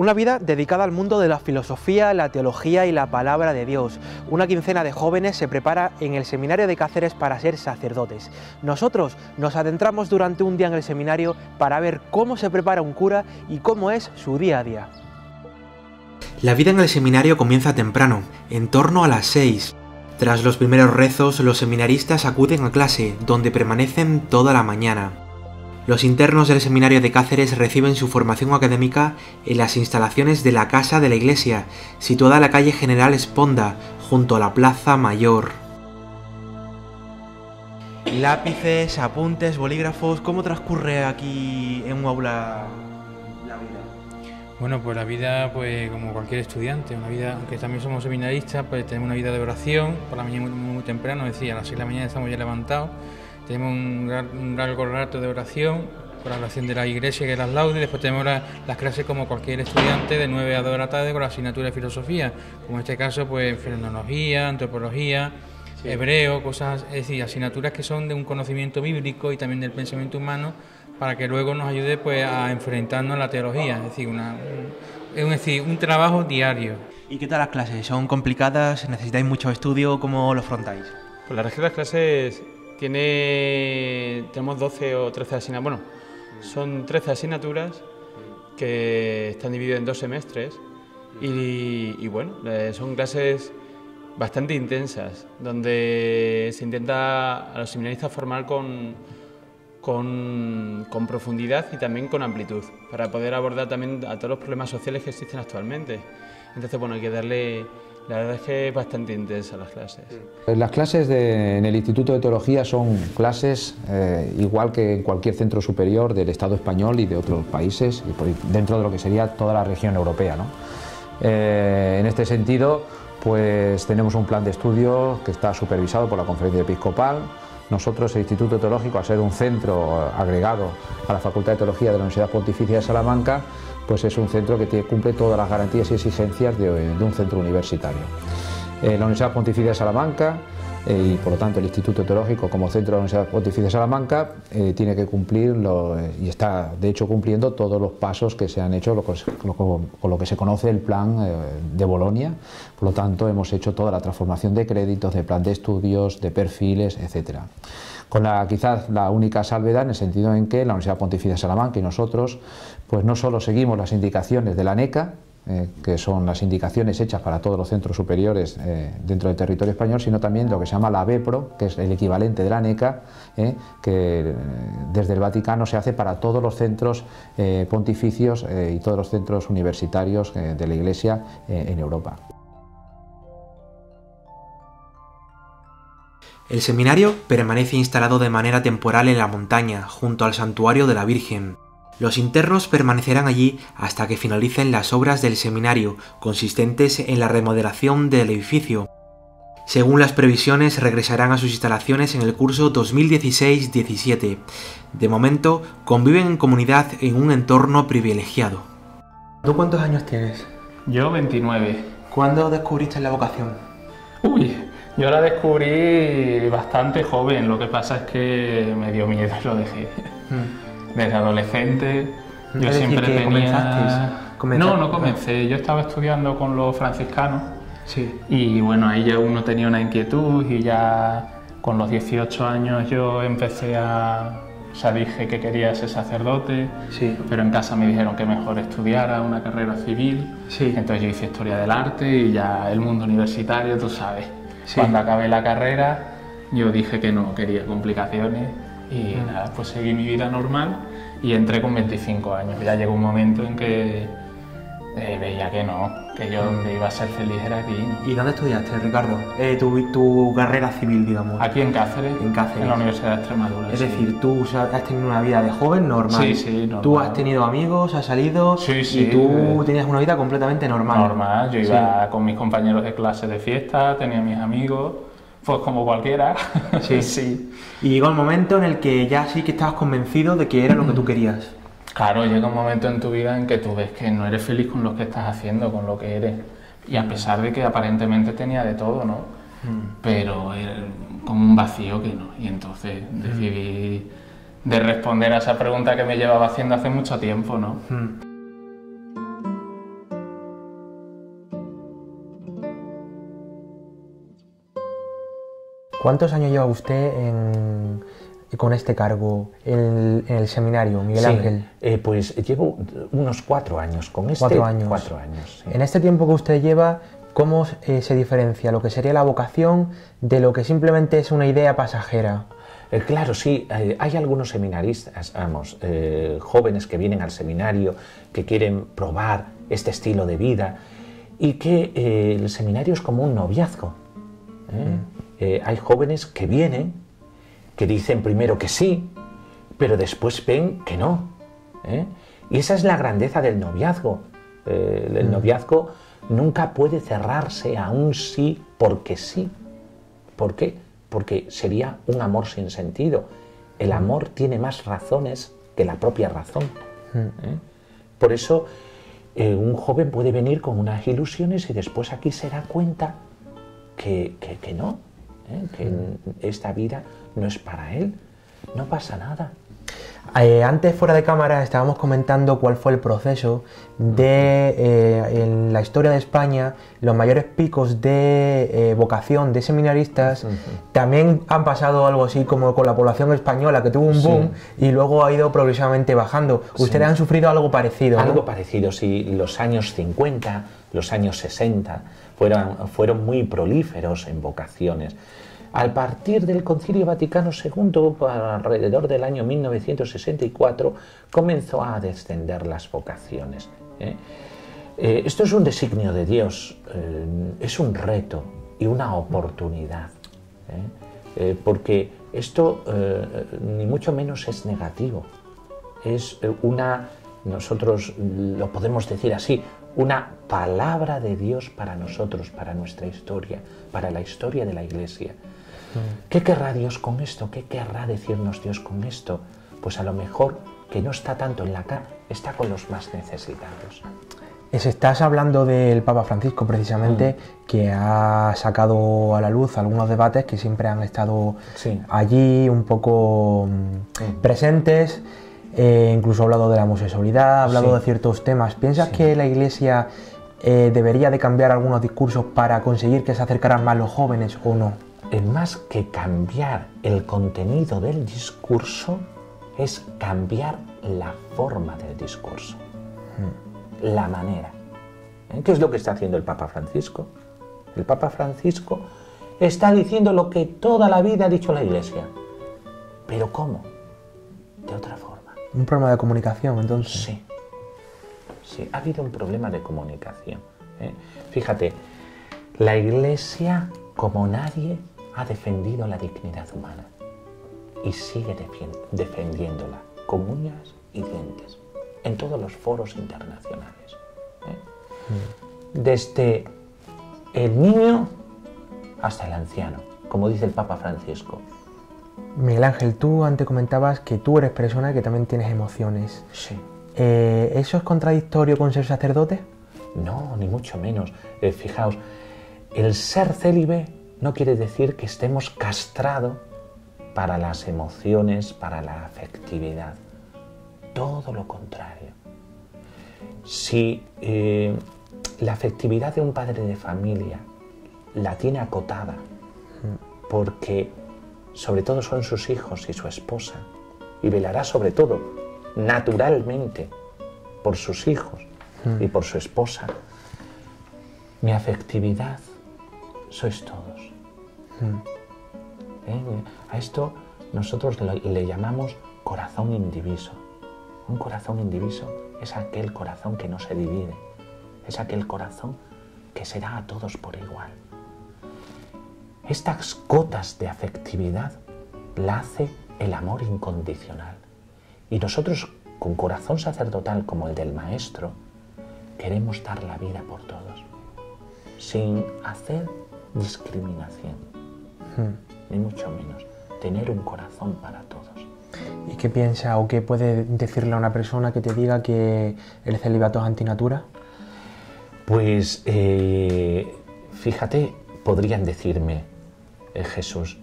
Una vida dedicada al mundo de la filosofía, la teología y la palabra de Dios. Una quincena de jóvenes se prepara en el seminario de Cáceres para ser sacerdotes. Nosotros nos adentramos durante un día en el seminario para ver cómo se prepara un cura y cómo es su día a día. La vida en el seminario comienza temprano, en torno a las 6. Tras los primeros rezos, los seminaristas acuden a clase, donde permanecen toda la mañana. Los internos del seminario de Cáceres reciben su formación académica en las instalaciones de la Casa de la Iglesia, situada en la calle General Esponda, junto a la Plaza Mayor. Lápices, apuntes, bolígrafos, ¿cómo transcurre aquí en un aula la vida? Bueno, pues la vida, pues como cualquier estudiante, una vida, aunque también somos seminaristas, pues tenemos una vida de oración, por la mañana muy, temprano, decía, a las 6 de la mañana estamos ya levantados, tenemos un, largo rato de oración, por la oración de la iglesia que las laudes, después tenemos las clases como cualquier estudiante de 9 a 2 de la tarde con la asignatura de filosofía, como en este caso pues fenomenología, antropología, hebreo, cosas, es decir, asignaturas que son de un conocimiento bíblico y también del pensamiento humano para que luego nos ayude pues a enfrentarnos a la teología, es decir, una, es decir, un trabajo diario. ¿Y qué tal las clases? ¿Son complicadas? ¿Necesitáis mucho estudio? ¿Cómo lo afrontáis? Pues la verdad es que las clases tiene, tenemos 12 o 13 asignaturas, bueno, son 13 asignaturas que están divididas en dos semestres y, bueno, eh, son clases bastante intensas, donde se intenta a los seminaristas formar con, con, con, profundidad y también con amplitud, para poder abordar también a todos los problemas sociales que existen actualmente. Entonces, bueno, hay que darle la verdad es que es bastante intensa las clases. Las clases en el Instituto de Teología son clases eh, igual que en cualquier centro superior del Estado español y de otros países, y dentro de lo que sería toda la región europea. Eh, en este sentido, pues tenemos un plan de estudio que está supervisado por la Conferencia Episcopal. Nosotros, el Instituto Teológico, al ser un centro agregado a la Facultad de Teología de la Universidad Pontificia de Salamanca, pues es un centro que cumple todas las garantías y exigencias de, un centro universitario. Eh, la Universidad Pontificia de Salamanca eh, y por lo tanto el Instituto Teológico como centro de la Universidad Pontificia de Salamanca eh, tiene que cumplir y está de hecho cumpliendo todos los pasos que se han hecho con lo que se conoce el plan de Bolonia. Por lo tanto hemos hecho toda la transformación de créditos, de plan de estudios, de perfiles, etcétera con la, quizás la única salvedad en el sentido en que la Universidad Pontificia de Salamanca y nosotros pues no solo seguimos las indicaciones de la NECA, eh, que son las indicaciones hechas para todos los centros superiores eh, dentro del territorio español, sino también lo que se llama la BEPRO, que es el equivalente de la NECA, eh, que desde el Vaticano se hace para todos los centros pontificios y todos los centros universitarios de la Iglesia en Europa. El seminario permanece instalado de manera temporal en la montaña, junto al santuario de la Virgen. Los internos permanecerán allí hasta que finalicen las obras del seminario, consistentes en la remodelación del edificio. Según las previsiones, regresarán a sus instalaciones en el curso 2016-17. De momento, conviven en comunidad en un entorno privilegiado. ¿Tú cuántos años tienes? Yo 29. ¿Cuándo descubriste la vocación? Uy, yo la descubrí bastante joven, lo que pasa es que me dio miedo y lo dejé. Mm. Desde adolescente yo siempre tenía... No, no comencé, yo estaba estudiando con los franciscanos sí. y bueno, ahí ya uno tenía una inquietud y ya con los 18 años yo empecé a... O sea, dije que quería ser sacerdote, sí. pero en casa me dijeron que mejor estudiara una carrera civil. Sí. Entonces yo hice historia del arte y ya el mundo universitario, tú sabes. Cuando acabé la carrera, yo dije que no quería complicaciones y mm. nada, pues seguí mi vida normal y entré con 25 años. Ya llegó un momento en que eh, veía que no, que yo donde iba a ser feliz era aquí. ¿Y dónde estudiaste, Ricardo? Eh, tu, tu, carrera civil, digamos. Aquí en Cáceres. En Cáceres. En la Universidad de Extremadura. Es decir, tú has tenido una vida de joven normal. Sí, sí, normal. Tú has tenido amigos, has salido. Sí, sí. Y tú tenías una vida completamente normal. Normal. Yo iba con mis compañeros de clase de fiesta, tenía mis amigos. Pues como cualquiera. Sí. sí. Y llegó el momento en el que ya sí que estabas convencido de que era lo que tú querías. Claro, llega un momento en tu vida en que tú ves que no eres feliz con lo que estás haciendo, con lo que eres. Y a pesar de que aparentemente tenía de todo, ¿no? Mm. Pero era como un vacío que no. Y entonces mm. decidí de responder a esa pregunta que me llevaba haciendo hace mucho tiempo, ¿no? Mm. ¿Cuántos años lleva usted con este cargo en, el seminario, Miguel Ángel? Eh, pues llevo unos cuatro años con este. Cuatro años. Cuatro años En este tiempo que usted lleva, ¿cómo eh, se diferencia lo que sería la vocación de lo que simplemente es una idea pasajera? Eh, claro, sí, hay algunos seminaristas, vamos, jóvenes que vienen al seminario, que quieren probar este estilo de vida y que el seminario es como un noviazgo. Mm. Eh, hay jóvenes que vienen, que dicen primero que sí, pero después ven que no. ¿eh? Y esa es la grandeza del noviazgo. Eh, el mm. noviazgo nunca puede cerrarse a un sí porque sí. ¿Por qué? Porque sería un amor sin sentido. El amor tiene más razones que la propia razón. Mm. Por eso un joven puede venir con unas ilusiones y después aquí se da cuenta que no, ¿eh? que esta vida no es para él, no pasa nada. Eh, antes, fuera de cámara, estábamos comentando cuál fue el proceso de, eh, en la historia de España, los mayores picos de vocación de seminaristas. También han pasado algo así como con la población española, que tuvo un boom y luego ha ido progresivamente bajando. ¿Ustedes han sufrido algo parecido? Algo parecido, sí. Los años 50, los años 60 fueron, fueron muy prolíferos en vocaciones. Al partir del Concilio Vaticano II, alrededor del año 1964, comenzó a descender las vocaciones. ¿eh? Eh, esto es un designio de Dios, eh, es un reto y una oportunidad, porque esto ni mucho menos es negativo, es una, nosotros lo podemos decir así, una palabra de Dios para nosotros, para nuestra historia, para la historia de la Iglesia. ¿Qué querrá Dios con esto? ¿Qué querrá decirnos Dios con esto? Pues a lo mejor que no está tanto en la cara, está con los más necesitados. Estás hablando del Papa Francisco precisamente, mm. que ha sacado a la luz algunos debates que siempre han estado allí un poco mm, mm. presentes, eh, incluso ha hablado de la homosexualidad, ha hablado de ciertos temas. ¿Piensas que la Iglesia eh, debería de cambiar algunos discursos para conseguir que se acercaran más los jóvenes o no? Más que cambiar el contenido del discurso, es cambiar la forma del discurso, hmm. la manera. ¿Eh? ¿Qué es lo que está haciendo el Papa Francisco? El Papa Francisco está diciendo lo que toda la vida ha dicho la Iglesia. ¿Pero cómo? De otra forma. ¿Un problema de comunicación entonces? Sí. Sí, ha habido un problema de comunicación. ¿eh? Fíjate, la Iglesia, como nadie, ha defendido la dignidad humana y sigue defendiéndola con uñas y dientes en todos los foros internacionales. ¿eh? Mm. Desde el niño hasta el anciano, como dice el Papa Francisco. Miguel Ángel, tú antes comentabas que tú eres persona que también tienes emociones. Sí. Eh, ¿Eso es contradictorio con ser sacerdote? No, ni mucho menos. Eh, fijaos, el ser célibe no quiere decir que estemos castrados para las emociones, para la afectividad. Todo lo contrario. Si eh, la afectividad de un padre de familia la tiene acotada, porque sobre todo son sus hijos y su esposa, y velará sobre todo, naturalmente, por sus hijos y por su esposa, mi afectividad sois todos. ¿Eh? A esto nosotros le, llamamos corazón indiviso. Un corazón indiviso es aquel corazón que no se divide, es aquel corazón que se da a todos por igual. Estas cotas de afectividad la hace el amor incondicional. Y nosotros, con corazón sacerdotal como el del Maestro, queremos dar la vida por todos, sin hacer discriminación ni mucho menos. Tener un corazón para todos. ¿Y qué piensa o qué puede decirle a una persona que te diga que el celibato es antinatura? Pues eh, fíjate, podrían decirme, eh, Jesús,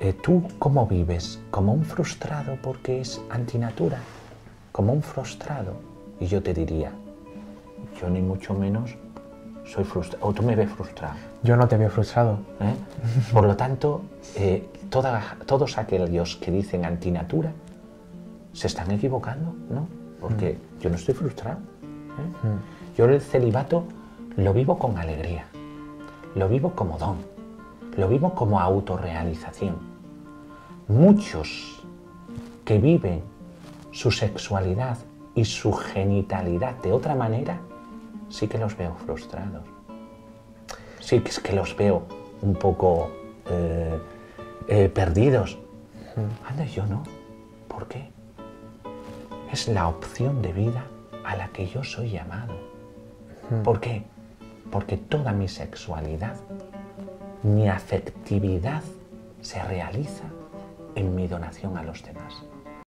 eh, ¿tú cómo vives? ¿Como un frustrado porque es antinatura? ¿Como un frustrado? Y yo te diría, yo ni mucho menos soy frustrado, o tú me ves frustrado. Yo no te veo frustrado. ¿eh? Por lo tanto, eh, todos aquellos que dicen antinatura se están equivocando, ¿no? Porque mm. yo no estoy frustrado. ¿eh? Mm. Yo el celibato lo vivo con alegría, lo vivo como don, lo vivo como autorrealización. Muchos que viven su sexualidad y su genitalidad de otra manera, sí que los veo frustrados. Sí que es que los veo un poco eh, eh, perdidos. Anda, yo no. ¿Por qué? Es la opción de vida a la que yo soy llamado. ¿Por qué? Porque toda mi sexualidad, mi afectividad se realiza en mi donación a los demás.